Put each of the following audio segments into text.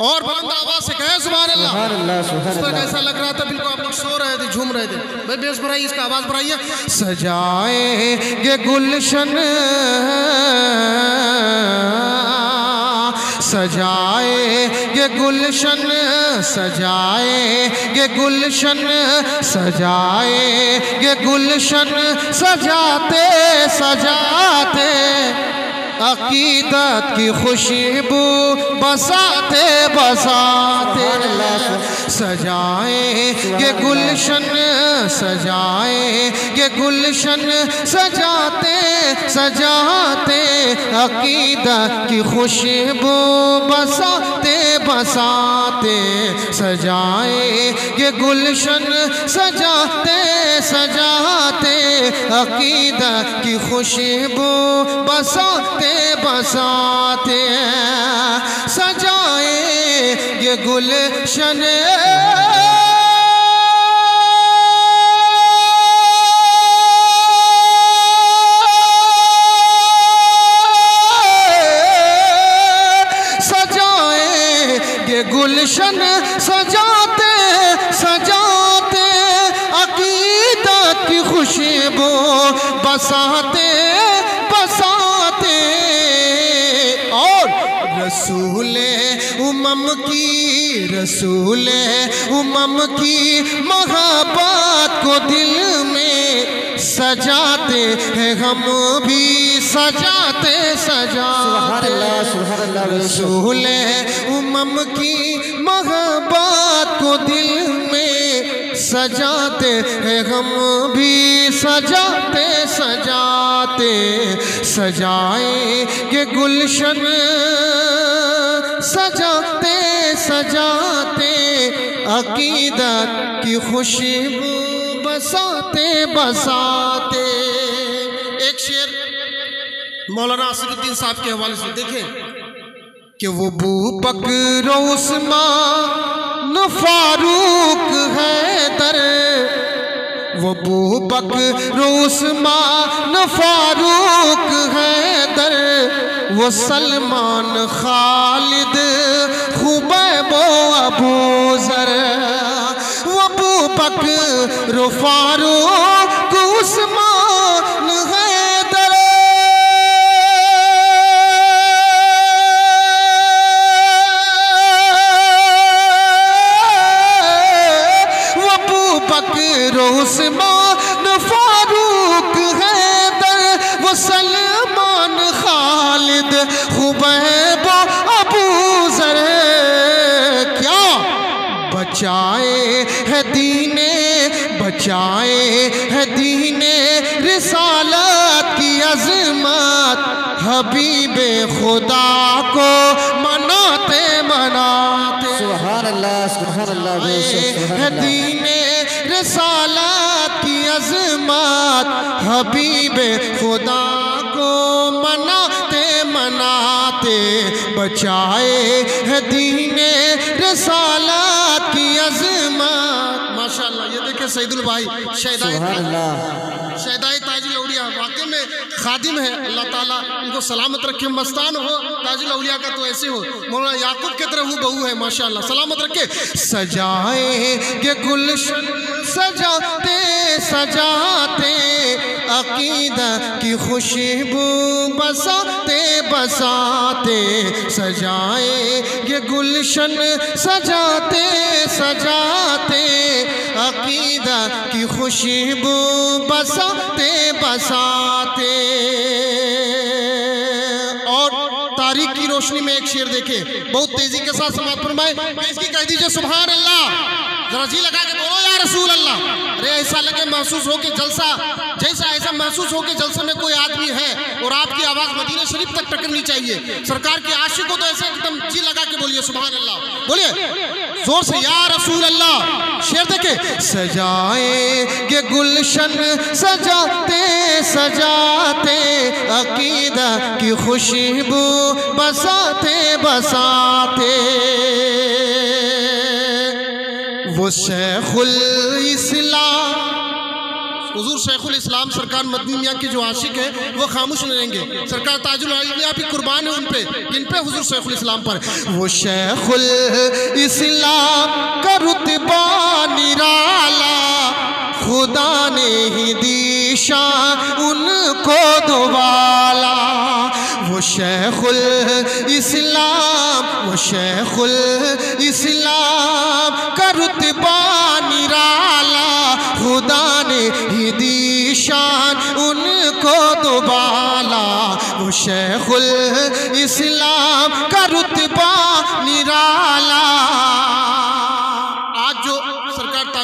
और बुलंद आवाज़ से कहे सुबह सुभान अल्लाह सुभान अल्लाह कैसा लग रहा था? बिल्कुल आप लोग सो रहे थे झूम रहे थे। भाई बेस बढ़ाइए इसका आवाज़ बढ़ाइए सजाएँगे गुलशन। सजाएँगे गुलशन। सजाएँगे गुलशन। सजाएँगे गुलशन। सजाते सजाते अकीदत की खुशबू बसाते बसाते सजाए, ये गुलशन सजाए, ये गुलशन सजाते सजाते अकीदत की खुशबू बसाते बसाते सजाए, ये गुलशन सजाते अकीदत की खुशबू बसाते बसाते सजाए ये गुलशन। सजाए ये गुलशन सजाते सजाते अकीदत की खुशबू बसाते बसाते। और रसूल उमम की रसूल उमम की महाबात को दिल में सजाते हैं हम भी सजाते सजाते। रसूल उमम की महाबात को दिल में सजाते हैं, हम भी सजाते सजाते। सजाए के गुलशन। सजाते सजाते। अकीदत की खुशबू बसाते बसाते। एक शेर मौलाना असरुद्दीन साहब के हवाले से देखें कि वो बू बकर उस्मान फारूक है दर। वो बू बकर उस्मान फारूक है दर। वो सलमान खालिद खुबैबो अबू जर। वो अबू बकर फारूक उस्मान फारूक हैदर वो सलमान खालिद खुबैब अबू जर। क्या? बचाए है दीने बचाए है दीने रिसालत की अजमत। हबीब खुदा को मनाते मनाते। सुभान अल्लाह सुभान अल्लाह है दीने रसालत की अजमत हबीब खुदा को मनाते मनाते बचाए है दीने रसालत की अजमत। माशाल्लाह ये देखे सईदुल भाई शहदाई शहदाई ताजुल अउलिया वाकई में खादिम है, अल्लाह ताला इनको सलामत रखे, मस्तान हो ताजुल अउलिया का तो ऐसे हो। मौलाना याकूब की तरह हूँ बहू है, माशाल्लाह, सलामत रखे। सजाए के गुलशन सजाते सजाते, अकीदा की खुशबू बसाते बसाते। सजाए ये गुलशन, सजाते सजाते अकीदा की खुशबू बसाते बसाते और तारीख की रोशनी में एक शेर देखे। बहुत तेज़ी के साथ समाप्त फरमाए। इसकी कह दीजिए सुबह अल्लाह। जरा जी लगा के बोलो या रसूल अल्लाह अरे ऐसा लगे महसूस हो कि जलसा, जैसा ऐसा महसूस हो कि जलसे में कोई आदमी है और आपकी आवाज़ मदीना शरीफ तक टकरनी चाहिए। सरकार के आशिक को तो ऐसे एकदम जी लगा के बोलिए सुभान अल्लाह बोलिए, ज़ोर से या रसूल अल्लाह शेर देखे, सजाए के गुलशन, सजाते सजाते, अकीदा की खुशबू बसाते बसाते। वो शेखुल इस्लाम। हजूर शेखुल इस्लाम सरकार मदनी मियाँ के जो आशिक है, वो खामोश रहेंगे। सरकार ताजुल औलिया भी कुर्बान है उन पे। इन पे? हुजूर शेखुल इस्लाम पर। वो शेखुल इस्लाम का रुतबा निराला। खुदा ने ही दिशा, उनको दोबाला वो शेखुल इस्लाम, वो शेखुल इस्लाम का रुतबा निराला। खुदा ने ही दिशान उनको दोबाला वो शेखुल इस्लाम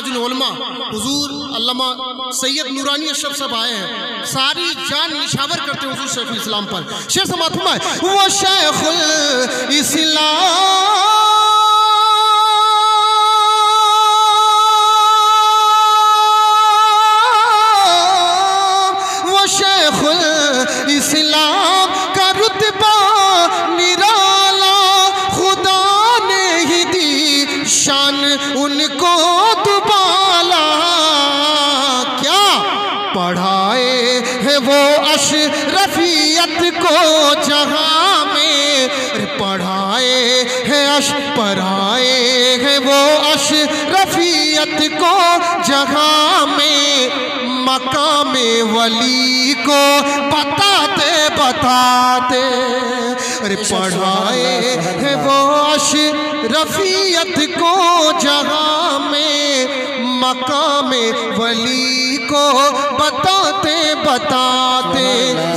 सरकार हजूर अलमा हुजूर सैयद नूरानी अशरफ सब आए हैं। सारी जान निशावर करते हैं शेख शेखुल इस्लाम पर। शेर समातमा है वो शेख इस्लाम अशरफियत को जहाँ में पढ़ाए है अश पढ़ाए है वो अशरफियत को जहाँ में मकाम वली को बताते बताते। अरे पढ़ाए है वो अशरफियत को जहाँ में मकाम वली को बताते बताते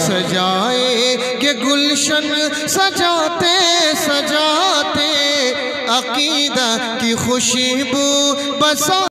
सजाए के गुलशन सजाते सजाते। अकीदा की खुशबू बसा